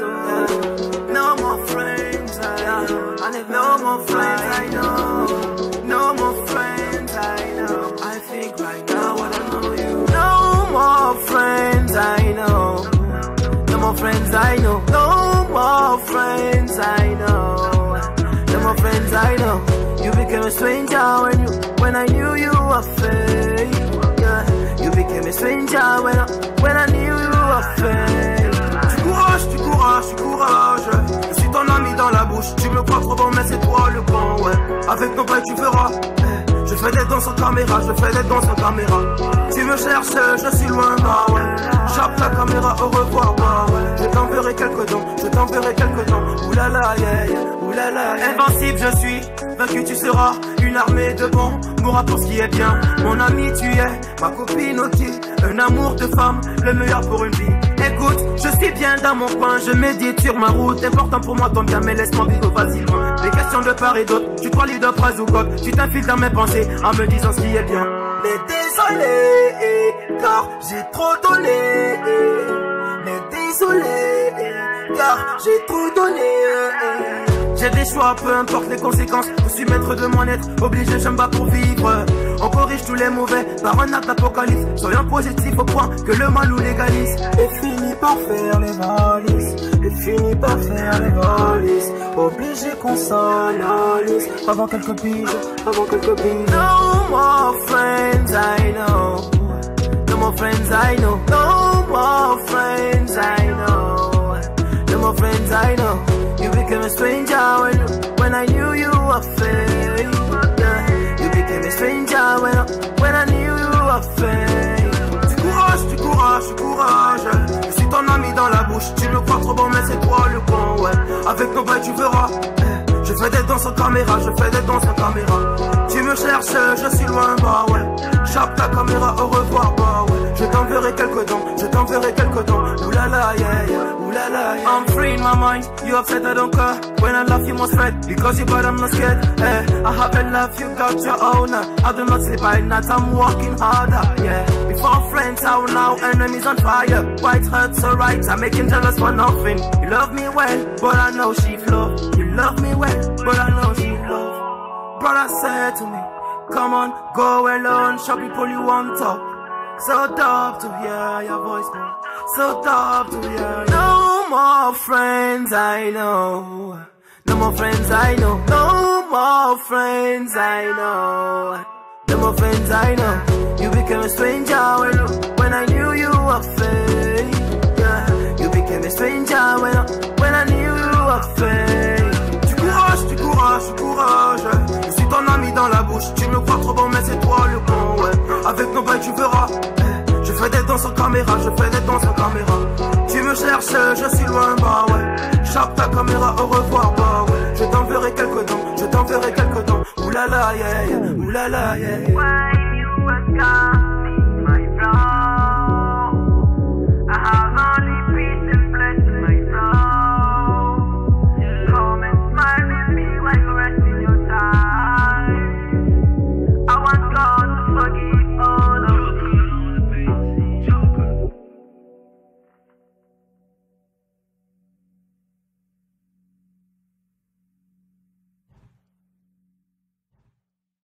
No more friends. I need no more friends, I know. No more friends, I know. I think right now I know you. No more friends, I know. No more friends, I know. No more friends, I know. No more friends, I know. You became a stranger when you, when I knew you were fake. Yeah. You became a stranger when I, when I knew you were fake. Tu me crois trop bon, mais c'est toi le con, ouais. Avec ton père, tu feras. Eh, Je fais des danses en caméra, je fais des danses en caméra. Tu me cherches, je suis loin, bah ouais. Chape la caméra, au revoir, bah ouais. Je t'enverrai quelques dons, je t'enverrai quelques dons. Oulala, yeah, yeah, oulala, yeah. Invincible, je suis, vaincu, tu seras. Une armée de bons mourra pour ce qui est bien. Mon ami, tu es, ma copine, ok. Un amour de femme, le meilleur pour une vie. Écoute, je bien dans mon coin, je médite sur ma route. Important pour moi ton bien, mais laisse-moi vivre facilement. Les questions de part et d'autre, tu crois de phrase ou quoi Tu t'infiles dans mes pensées en me disant ce qui est bien. Mais désolé, car j'ai trop donné. Mais désolé, car j'ai trop donné. J'ai des choix, peu importe les conséquences. Je suis maître de mon être, obligé, je me bats pour vivre. On corrige tous les mauvais par un acte apocalypse. Soyons positifs au point que le mal nous légalise. Et finis par faire les valises. Et finis par faire les valises. Obligé qu'on s'analyse. Avant quelques piges, avant quelques piges. Tu me crois trop bon, mais c'est toi le con, ouais. Avec ton bail, tu verras. Eh, Je fais des danses en caméra, je fais des danses en caméra. Tu me cherches, je suis loin, bah ouais. Chape ta caméra, au yeah. I'm free in my mind, you upset, I don't care. When I laugh, you must fret, because you bad, I'm not scared. Eh, I haven't left, you got your own. I do not sleep at night, I'm working harder, yeah. Before friends, how now, enemies on fire. White hurts, alright, I'm making jealous for nothing. You love me well, but I know she flow. You love me well, but I know she love. Brother said to me, come on, go alone, show people you want talk. So dope to hear your voice, so dope to hear. More friends, I know. No more friends, I know. No more friends, I know. No more friends, I know. You became a stranger when, when I knew you were fake. Yeah. You became a stranger when, when I knew you were fake. Tu courage, tu courage, tu courage. Je suis ton ami dans la bouche. Tu me crois trop bon, mais c'est toi le con, ouais. Avec nos bails, tu verras. Eh, Je fais des danses en caméra, je fais des danses en caméra. Tu me cherches, je suis loin, bah ouais. Chape ta caméra, au revoir, bah ouais. Je t'enverrai quelques dons, je t'enverrai quelques dons. Oulala, yeah, yeah, oulala, yeah, yeah.